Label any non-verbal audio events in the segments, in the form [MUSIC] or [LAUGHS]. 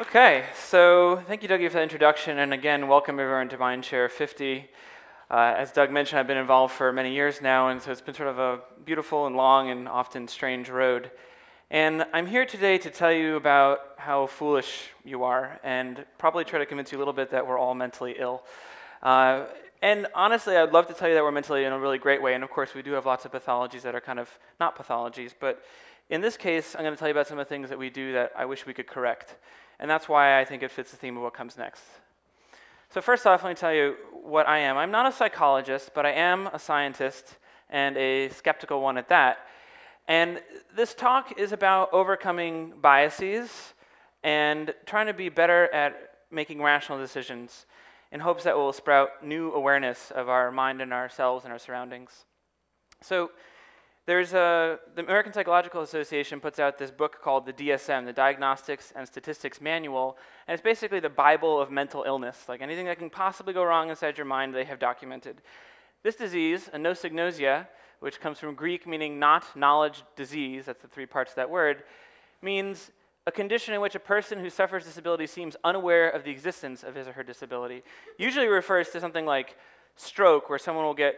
Okay, so thank you, Dougie, for the introduction, and again, welcome everyone to Mindshare 50. Uh, as Doug mentioned, I've been involved for many years now, and so it's been sort of a beautiful and long and often strange road. And I'm here today to tell you about how foolish you are, and probably try to convince you a little bit that we're all mentally ill. Uh, and honestly, I'd love to tell you that we're mentally in a really great way, and of course, we do have lots of pathologies that are kind of not pathologies, but in this case, I'm going to tell you about some of the things that we do that I wish we could correct. And that's why I think it fits the theme of what comes next. So, first off, let me tell you what I am. I'm not a psychologist, but I am a scientist and a skeptical one at that. And this talk is about overcoming biases and trying to be better at making rational decisions in hopes that will sprout new awareness of our mind and ourselves and our surroundings. So, there's a, the American Psychological Association puts out this book called the DSM, the Diagnostics and Statistics Manual, and it's basically the Bible of mental illness. Like anything that can possibly go wrong inside your mind, they have documented. This disease, anosognosia, which comes from Greek meaning not knowledge disease, that's the three parts of that word, means a condition in which a person who suffers disability seems unaware of the existence of his or her disability. Usually refers to something like stroke, where someone will get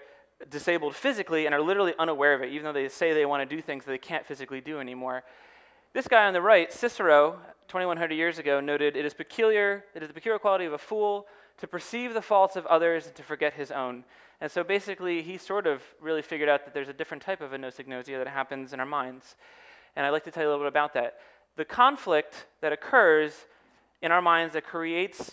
disabled physically and are literally unaware of it, even though they say they want to do things that they can't physically do anymore. This guy on the right, Cicero, 2100 years ago, noted it is peculiar, it is the peculiar quality of a fool to perceive the faults of others and to forget his own. And so basically, he sort of really figured out that there's a different type of anosognosia that happens in our minds. And I'd like to tell you a little bit about that. The conflict that occurs in our minds that creates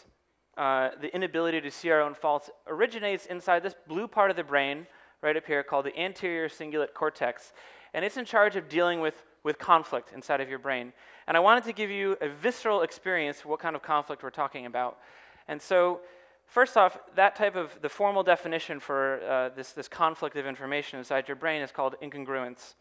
uh, the inability to see our own faults originates inside this blue part of the brain right up here called the anterior cingulate cortex. And it's in charge of dealing with, with conflict inside of your brain. And I wanted to give you a visceral experience what kind of conflict we're talking about. And so, first off, that type of the formal definition for uh, this, this conflict of information inside your brain is called incongruence.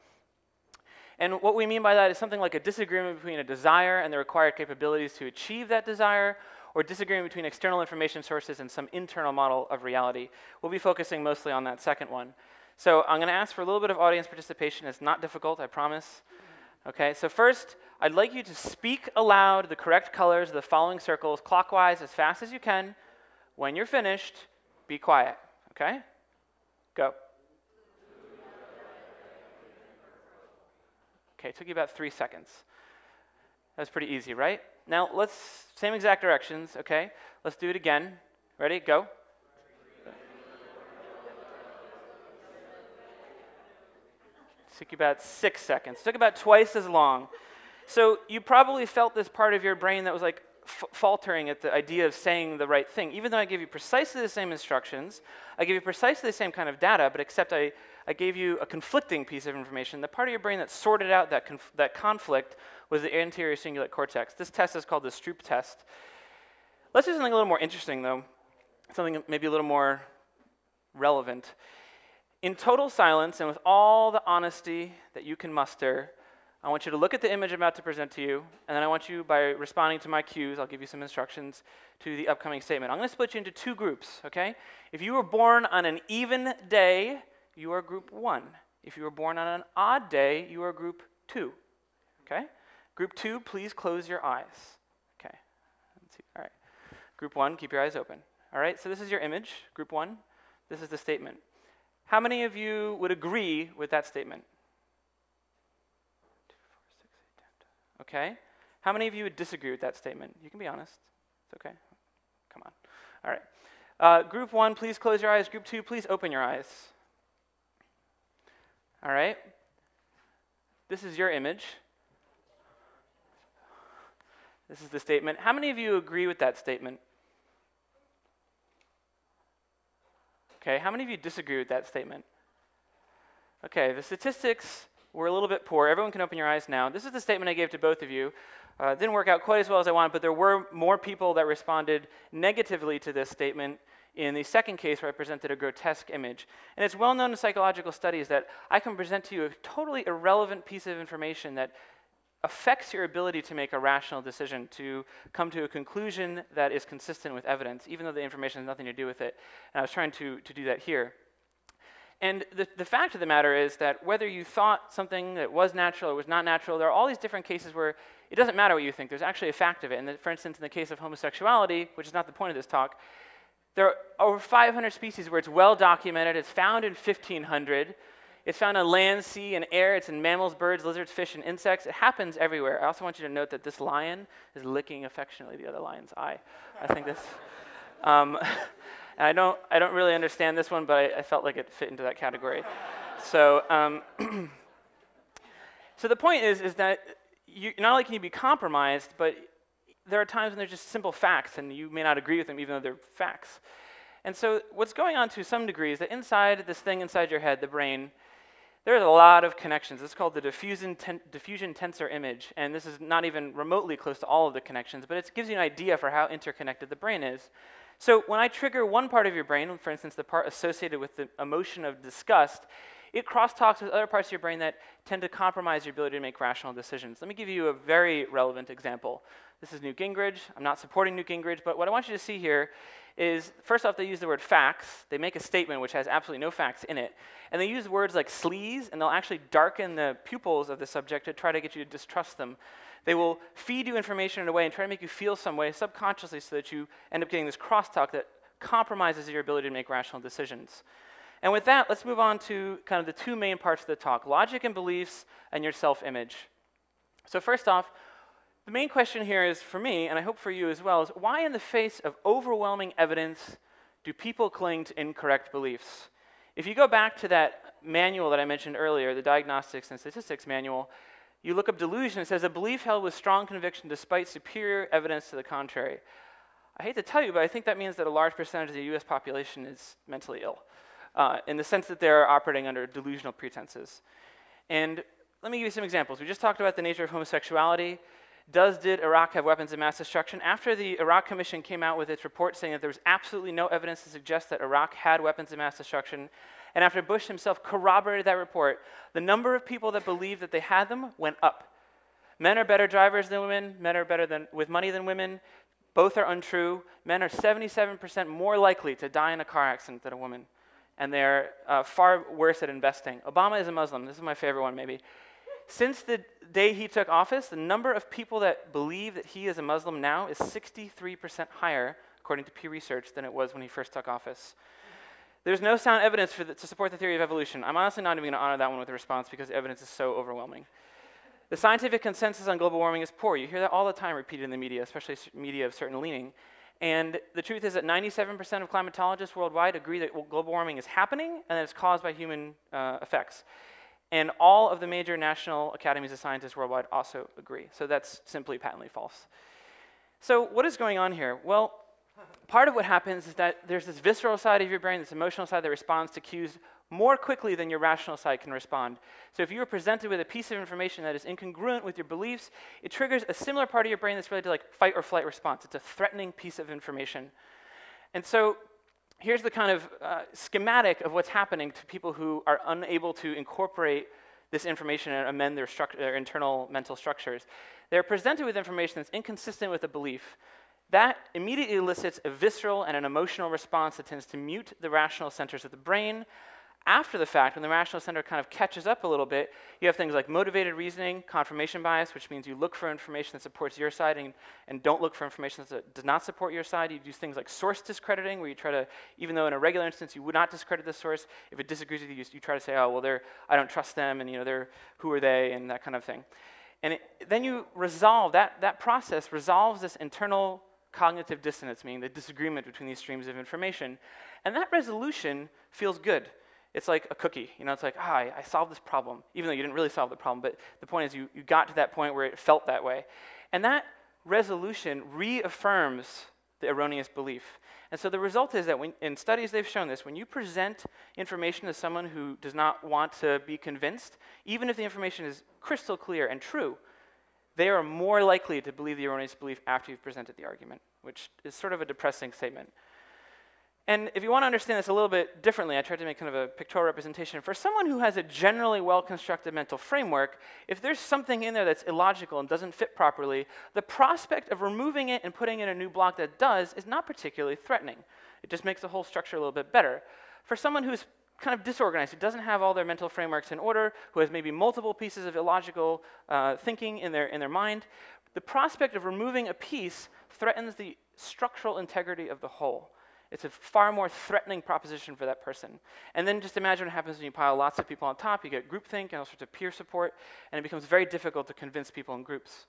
And what we mean by that is something like a disagreement between a desire and the required capabilities to achieve that desire, or disagreement between external information sources and some internal model of reality. We'll be focusing mostly on that second one. So I'm going to ask for a little bit of audience participation. It's not difficult, I promise. Okay, so first, I'd like you to speak aloud the correct colors of the following circles clockwise as fast as you can. When you're finished, be quiet. Okay? Go. Okay, it took you about three seconds. That was pretty easy, right? Now let's, same exact directions, okay? Let's do it again. Ready? Go. took you about six seconds. took about twice as long. So you probably felt this part of your brain that was like faltering at the idea of saying the right thing. Even though I gave you precisely the same instructions, I gave you precisely the same kind of data, but except I, I gave you a conflicting piece of information. The part of your brain that sorted out that, conf- that conflict was the anterior cingulate cortex. This test is called the Stroop test. Let's do something a little more interesting, though, something maybe a little more relevant. In total silence and with all the honesty that you can muster, I want you to look at the image I'm about to present to you, and then I want you, by responding to my cues, I'll give you some instructions to the upcoming statement. I'm going to split you into two groups, okay? If you were born on an even day, you are group one. If you were born on an odd day, you are group two, okay? Group two, please close your eyes. Okay. All right. Group one, keep your eyes open. All right, so this is your image, group one. This is the statement. How many of you would agree with that statement? Okay. How many of you would disagree with that statement? You can be honest. It's okay. Come on. All right. Uh, group one, please close your eyes. Group two, please open your eyes. All right. This is your image. This is the statement. How many of you agree with that statement? Okay, how many of you disagree with that statement? Okay, the statistics were a little bit poor. Everyone can open your eyes now. This is the statement I gave to both of you. Uh, didn't work out quite as well as I wanted, but there were more people that responded negatively to this statement in the second case where I presented a grotesque image. And it's well known in psychological studies that I can present to you a totally irrelevant piece of information that affects your ability to make a rational decision, to come to a conclusion that is consistent with evidence, even though the information has nothing to do with it. And I was trying to, to do that here. And the, the fact of the matter is that whether you thought something that was natural or was not natural, there are all these different cases where it doesn't matter what you think. There's actually a fact of it. And the, for instance, in the case of homosexuality, which is not the point of this talk, there are over 500 species where it's well documented. It's found in 1500. It's found on land, sea, and air. It's in mammals, birds, lizards, fish, and insects. It happens everywhere. I also want you to note that this lion is licking affectionately the other lion's eye. I think this. Um, [LAUGHS] I don't, I don't really understand this one, but I, I felt like it fit into that category. so, um, [CLEARS THROAT] so the point is, is that you, not only can you be compromised, but there are times when they're just simple facts, and you may not agree with them, even though they're facts. And so, what's going on to some degree is that inside this thing inside your head, the brain, there's a lot of connections. It's called the diffusion, ten, diffusion tensor image, and this is not even remotely close to all of the connections, but it gives you an idea for how interconnected the brain is. So, when I trigger one part of your brain, for instance, the part associated with the emotion of disgust, it crosstalks with other parts of your brain that tend to compromise your ability to make rational decisions. Let me give you a very relevant example. This is Newt Gingrich. I'm not supporting Newt Gingrich, but what I want you to see here is first off, they use the word facts. They make a statement which has absolutely no facts in it. And they use words like sleaze, and they'll actually darken the pupils of the subject to try to get you to distrust them. They will feed you information in a way and try to make you feel some way subconsciously so that you end up getting this crosstalk that compromises your ability to make rational decisions. And with that, let's move on to kind of the two main parts of the talk logic and beliefs, and your self image. So, first off, the main question here is for me, and I hope for you as well, is why, in the face of overwhelming evidence, do people cling to incorrect beliefs? If you go back to that manual that I mentioned earlier, the Diagnostics and Statistics Manual, you look up delusion, it says a belief held with strong conviction despite superior evidence to the contrary. I hate to tell you, but I think that means that a large percentage of the US population is mentally ill, uh, in the sense that they're operating under delusional pretenses. And let me give you some examples. We just talked about the nature of homosexuality. Does did Iraq have weapons of mass destruction? After the Iraq Commission came out with its report saying that there was absolutely no evidence to suggest that Iraq had weapons of mass destruction, and after Bush himself corroborated that report, the number of people that believed that they had them went up. Men are better drivers than women, men are better than, with money than women. Both are untrue. Men are 77% more likely to die in a car accident than a woman, and they're uh, far worse at investing. Obama is a Muslim. This is my favorite one, maybe since the day he took office, the number of people that believe that he is a Muslim now is 63% higher, according to Pew Research, than it was when he first took office. There's no sound evidence the, to support the theory of evolution. I'm honestly not even going to honor that one with a response because the evidence is so overwhelming. The scientific consensus on global warming is poor. You hear that all the time repeated in the media, especially media of certain leaning. And the truth is that 97% of climatologists worldwide agree that global warming is happening and that it's caused by human uh, effects. And all of the major national academies of scientists worldwide also agree. So that's simply patently false. So, what is going on here? Well, part of what happens is that there's this visceral side of your brain, this emotional side that responds to cues more quickly than your rational side can respond. So, if you are presented with a piece of information that is incongruent with your beliefs, it triggers a similar part of your brain that's ready to like fight or flight response. It's a threatening piece of information. And so, here's the kind of uh, schematic of what's happening to people who are unable to incorporate this information and amend their, their internal mental structures. They're presented with information that's inconsistent with a belief. That immediately elicits a visceral and an emotional response that tends to mute the rational centers of the brain, after the fact, when the rational center kind of catches up a little bit, you have things like motivated reasoning, confirmation bias, which means you look for information that supports your side and, and don't look for information that does not support your side. You do things like source discrediting, where you try to, even though in a regular instance you would not discredit the source, if it disagrees with you, you try to say, oh, well, they're, I don't trust them, and you know, they're, who are they, and that kind of thing. And it, then you resolve, that, that process resolves this internal cognitive dissonance, meaning the disagreement between these streams of information. And that resolution feels good it's like a cookie. You know, it's like, ah, I, solved this problem, even though you didn't really solve the problem. But the point is, you, you got to that point where it felt that way. And that resolution reaffirms the erroneous belief. And so the result is that when, in studies they've shown this, when you present information to someone who does not want to be convinced, even if the information is crystal clear and true, they are more likely to believe the erroneous belief after you've presented the argument, which is sort of a depressing statement. And if you want to understand this a little bit differently, I tried to make kind of a pictorial representation. For someone who has a generally well constructed mental framework, if there's something in there that's illogical and doesn't fit properly, the prospect of removing it and putting in a new block that does is not particularly threatening. It just makes the whole structure a little bit better. For someone who's kind of disorganized, who doesn't have all their mental frameworks in order, who has maybe multiple pieces of illogical uh, thinking in their, in their mind, the prospect of removing a piece threatens the structural integrity of the whole. It's a far more threatening proposition for that person. And then just imagine what happens when you pile lots of people on top. You get groupthink and all sorts of peer support, and it becomes very difficult to convince people in groups.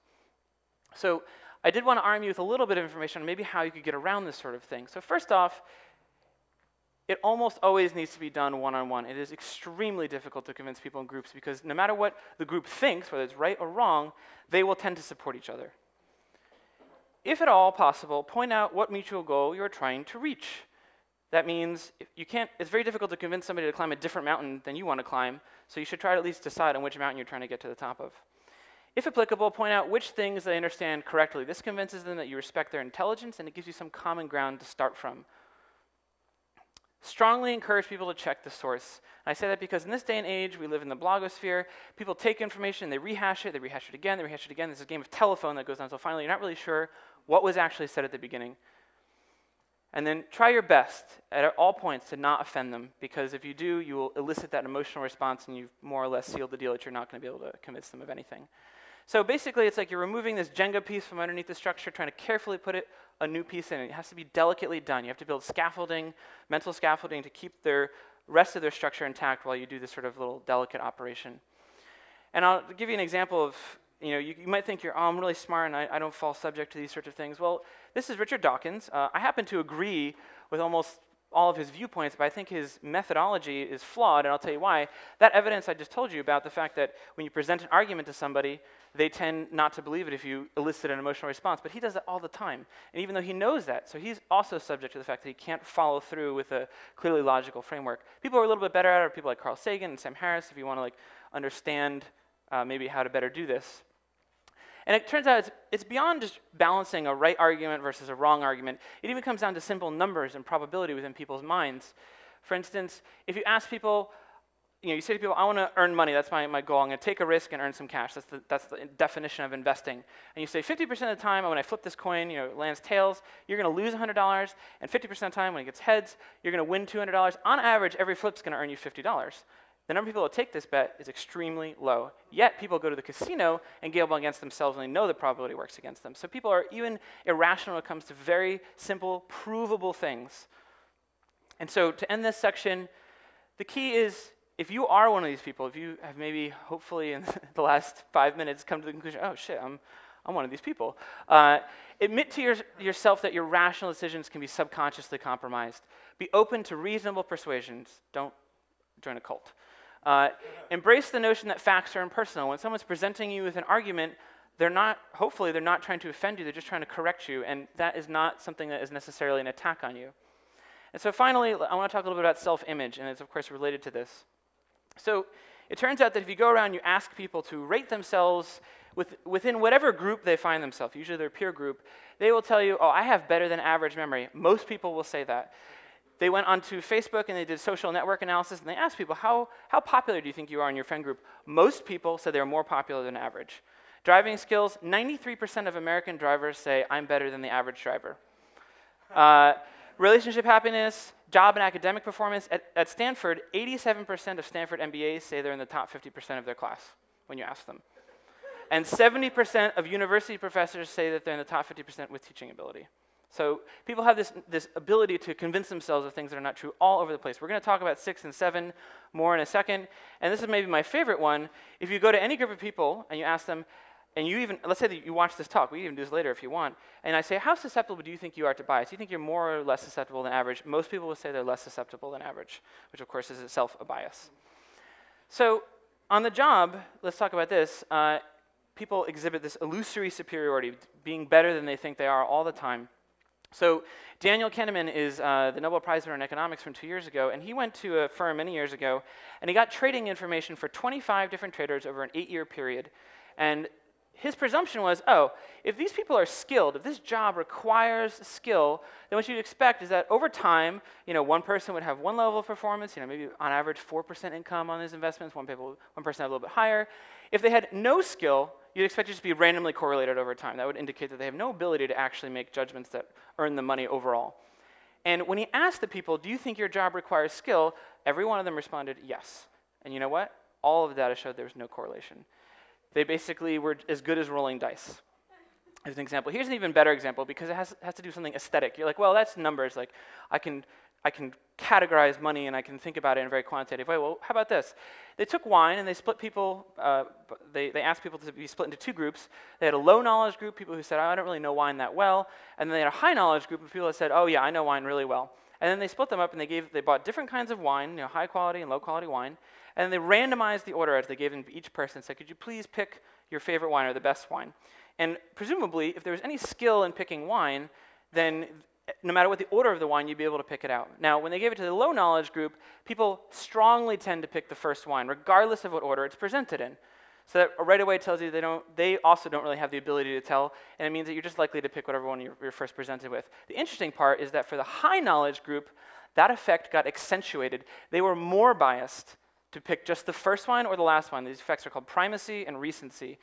So I did want to arm you with a little bit of information on maybe how you could get around this sort of thing. So first off, it almost always needs to be done one-on-one. It is extremely difficult to convince people in groups because no matter what the group thinks, whether it's right or wrong, they will tend to support each other. If at all possible, point out what mutual goal you're trying to reach. That means you can't, it's very difficult to convince somebody to climb a different mountain than you want to climb, so you should try to at least decide on which mountain you're trying to get to the top of. If applicable, point out which things they understand correctly. This convinces them that you respect their intelligence and it gives you some common ground to start from. Strongly encourage people to check the source. And I say that because in this day and age, we live in the blogosphere. People take information, they rehash it, they rehash it again, they rehash it again. There's a game of telephone that goes on until finally you're not really sure what was actually said at the beginning. And then try your best at all points to not offend them, because if you do, you will elicit that emotional response and you've more or less sealed the deal that you're not going to be able to convince them of anything. So basically, it's like you're removing this Jenga piece from underneath the structure, trying to carefully put it a new piece in. It has to be delicately done. You have to build scaffolding, mental scaffolding, to keep the rest of their structure intact while you do this sort of little delicate operation. And I'll give you an example of, you know, you, you might think you're, oh, I'm really smart and I, I, don't fall subject to these sorts of things. Well, this is Richard Dawkins. Uh, I happen to agree with almost all of his viewpoints, but I think his methodology is flawed, and I'll tell you why. That evidence I just told you about the fact that when you present an argument to somebody, they tend not to believe it if you elicit an emotional response, but he does that all the time. And even though he knows that, so he's also subject to the fact that he can't follow through with a clearly logical framework. People who are a little bit better at it are people like Carl Sagan and Sam Harris, if you want to like understand uh, maybe how to better do this. And it turns out it's, it's beyond just balancing a right argument versus a wrong argument. It even comes down to simple numbers and probability within people's minds. For instance, if you ask people, you know, you say to people, I want to earn money, that's my, my goal. I'm going to take a risk and earn some cash. That's the, that's the definition of investing. And you say 50% of the time when I flip this coin, you know, it lands tails, you're going to lose $100. And 50% of the time when it gets heads, you're going to win $200. On average, every flip's going to earn you $50 the number of people that take this bet is extremely low. Yet people go to the casino and gamble against themselves and they know the probability works against them. So people are even irrational when it comes to very simple, provable things. And so to end this section, the key is if you are one of these people, if you have maybe, hopefully, in [LAUGHS] the last five minutes come to the conclusion, oh shit, I'm, I'm one of these people, uh, admit to your, yourself that your rational decisions can be subconsciously compromised. Be open to reasonable persuasions. Don't join a cult. Uh, embrace the notion that facts are impersonal. When someone's presenting you with an argument, they're not, hopefully, they're not trying to offend you, they're just trying to correct you, and that is not something that is necessarily an attack on you. And so, finally, I want to talk a little bit about self image, and it's, of course, related to this. So, it turns out that if you go around, you ask people to rate themselves with, within whatever group they find themselves, usually their peer group, they will tell you, oh, I have better than average memory. Most people will say that they went onto Facebook and they did social network analysis and they asked people, how, how popular do you think you are in your friend group? Most people said they were more popular than average. Driving skills 93% of American drivers say, I'm better than the average driver. Uh, relationship happiness, job and academic performance. At, at Stanford, 87% of Stanford MBAs say they're in the top 50% of their class when you ask them. And 70% of university professors say that they're in the top 50% with teaching ability. So people have this, this ability to convince themselves of things that are not true all over the place. We're going to talk about six and seven more in a second. And this is maybe my favorite one. If you go to any group of people and you ask them, and you even, let's say that you watch this talk, we can even do this later if you want, and I say, how susceptible do you think you are to bias? Do you think you're more or less susceptible than average? Most people will say they're less susceptible than average, which of course is itself a bias. So on the job, let's talk about this. Uh, people exhibit this illusory superiority, being better than they think they are all the time. So Daniel Kahneman is uh, the Nobel Prize winner in economics from two years ago, and he went to a firm many years ago, and he got trading information for 25 different traders over an eight-year period. And his presumption was, oh, if these people are skilled, if this job requires skill, then what you'd expect is that over time, you know, one person would have one level of performance, you know, maybe on average 4% income on his investments, one, people, one person had a little bit higher. If they had no skill, you'd expect it to be randomly correlated over time. That would indicate that they have no ability to actually make judgments that earn the money overall. And when he asked the people, Do you think your job requires skill? Every one of them responded, Yes. And you know what? All of the data showed there was no correlation. They basically were as good as rolling dice. As an example, here's an even better example because it has, has to do with something aesthetic. You're like, well, that's numbers. Like, I can, I can categorize money and I can think about it in a very quantitative way. Well, how about this? They took wine and they split people, uh, they, they asked people to be split into two groups. They had a low knowledge group, people who said, oh, I don't really know wine that well. And then they had a high knowledge group of people that said, oh, yeah, I know wine really well. And then they split them up and they, gave, they bought different kinds of wine, you know, high quality and low quality wine. And they randomized the order as they gave them each person. Said, could you please pick your favorite wine or the best wine? And presumably, if there was any skill in picking wine, then no matter what the order of the wine, you'd be able to pick it out. Now, when they gave it to the low knowledge group, people strongly tend to pick the first wine, regardless of what order it's presented in. So that right away tells you they, don't, they also don't really have the ability to tell, and it means that you're just likely to pick whatever one you're, you're first presented with. The interesting part is that for the high knowledge group, that effect got accentuated. They were more biased to pick just the first wine or the last wine. These effects are called primacy and recency.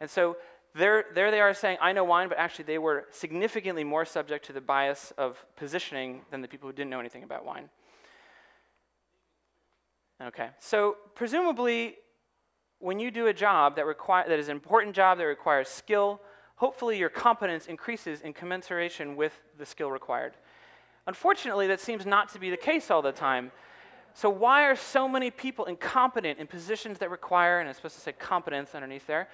And so there, there they are saying, I know wine, but actually they were significantly more subject to the bias of positioning than the people who didn't know anything about wine. Okay, so presumably, when you do a job that, require, that is an important job that requires skill, hopefully your competence increases in commensuration with the skill required. Unfortunately, that seems not to be the case all the time. So, why are so many people incompetent in positions that require, and I'm supposed to say competence underneath there,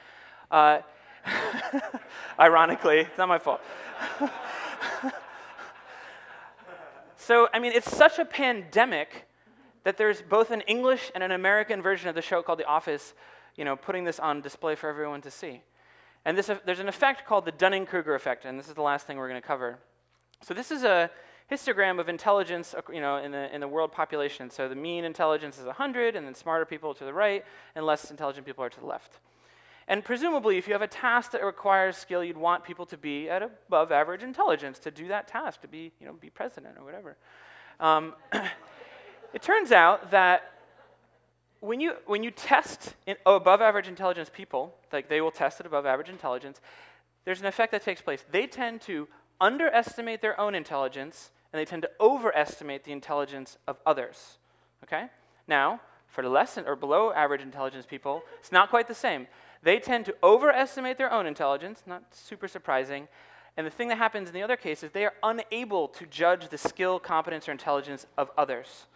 uh, [LAUGHS] Ironically, it's not my fault. [LAUGHS] so, I mean, it's such a pandemic that there's both an English and an American version of the show called The Office, you know, putting this on display for everyone to see. And this, there's an effect called the Dunning-Kruger effect, and this is the last thing we're going to cover. So this is a histogram of intelligence, you know, in the, in the world population. So the mean intelligence is 100, and then smarter people to the right, and less intelligent people are to the left. And presumably, if you have a task that requires skill, you'd want people to be at above average intelligence to do that task, to be, you know, be president or whatever. Um, [CLEARS THROAT] it turns out that when you, when you test above average intelligence people, like they will test at above average intelligence, there's an effect that takes place. They tend to underestimate their own intelligence and they tend to overestimate the intelligence of others. Okay? Now, for the less or below average intelligence people, it's not quite the same. They tend to overestimate their own intelligence, not super surprising. And the thing that happens in the other case is they are unable to judge the skill, competence, or intelligence of others.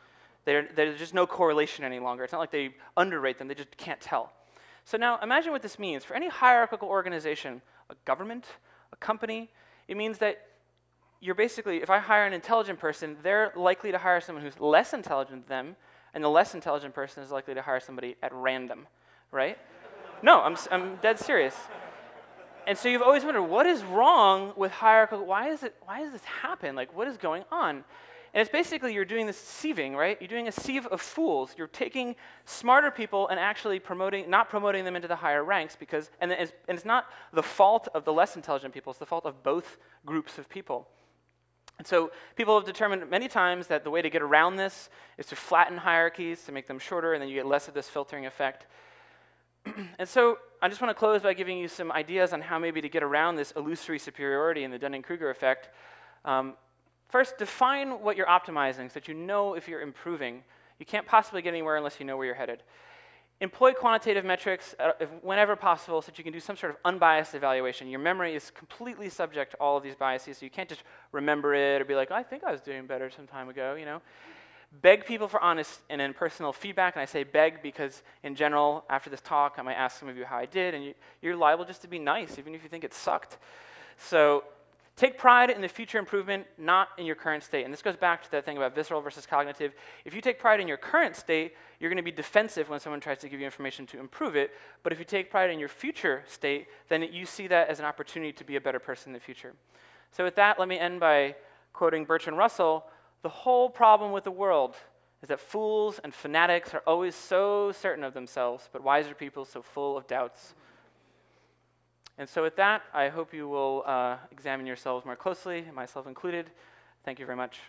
They're, there's just no correlation any longer. It's not like they underrate them, they just can't tell. So now imagine what this means. For any hierarchical organization, a government, a company, it means that you're basically, if I hire an intelligent person, they're likely to hire someone who's less intelligent than them, and the less intelligent person is likely to hire somebody at random, right? No, I'm, I'm dead serious. And so you've always wondered, what is wrong with hierarchical? Why, is it, why does this happen? Like, what is going on? And it's basically you're doing this sieving, right? You're doing a sieve of fools. You're taking smarter people and actually promoting, not promoting them into the higher ranks because, and it's, and it's not the fault of the less intelligent people, it's the fault of both groups of people. And so people have determined many times that the way to get around this is to flatten hierarchies, to make them shorter, and then you get less of this filtering effect. [CLEARS THROAT] and so I just want to close by giving you some ideas on how maybe to get around this illusory superiority and the Dunning-Kruger effect. Um, first, define what you're optimizing so that you know if you're improving. You can't possibly get anywhere unless you know where you're headed. Employ quantitative metrics uh, whenever possible so that you can do some sort of unbiased evaluation. Your memory is completely subject to all of these biases, so you can't just remember it or be like, I think I was doing better some time ago, you know? Beg people for honest and impersonal feedback. And I say beg because, in general, after this talk, I might ask some of you how I did, and you, are liable just to be nice, even if you think it sucked. So take pride in the future improvement, not in your current state. And this goes back to that thing about visceral versus cognitive. If you take pride in your current state, you're going to be defensive when someone tries to give you information to improve it. But if you take pride in your future state, then you see that as an opportunity to be a better person in the future. So, with that, let me end by quoting Bertrand Russell the whole problem with the world is that fools and fanatics are always so certain of themselves, but wiser people so full of doubts. And so, with that, I hope you will uh, examine yourselves more closely, myself included. Thank you very much.